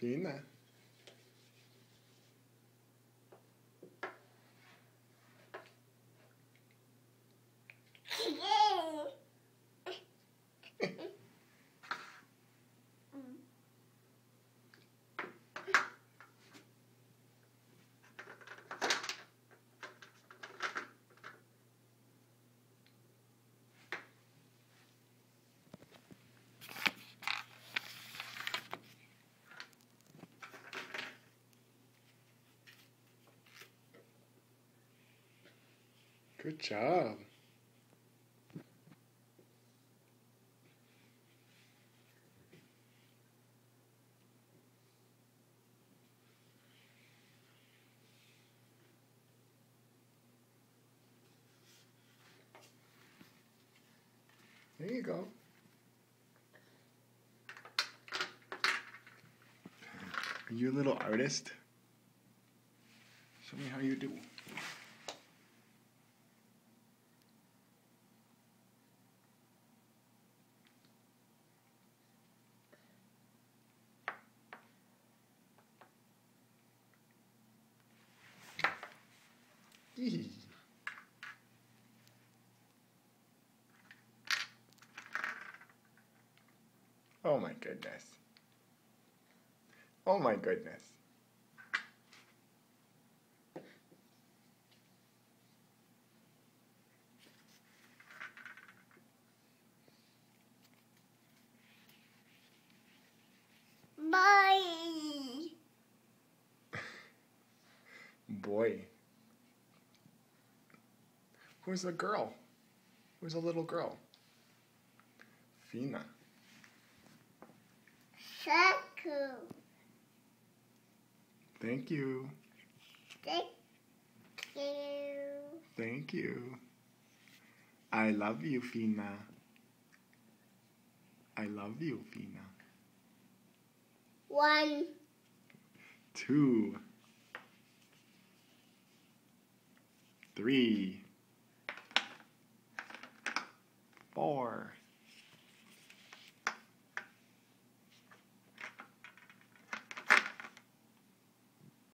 Fina. Good job. There you go. Are you a little artist? Show me how you do. Oh my goodness. Oh my goodness. Bye. Boy. Who's the girl? Who's a little girl? Fina. Shaku. Thank you. Thank you. Thank you. I love you, Fina. I love you, Fina. One. Two. Three. Four.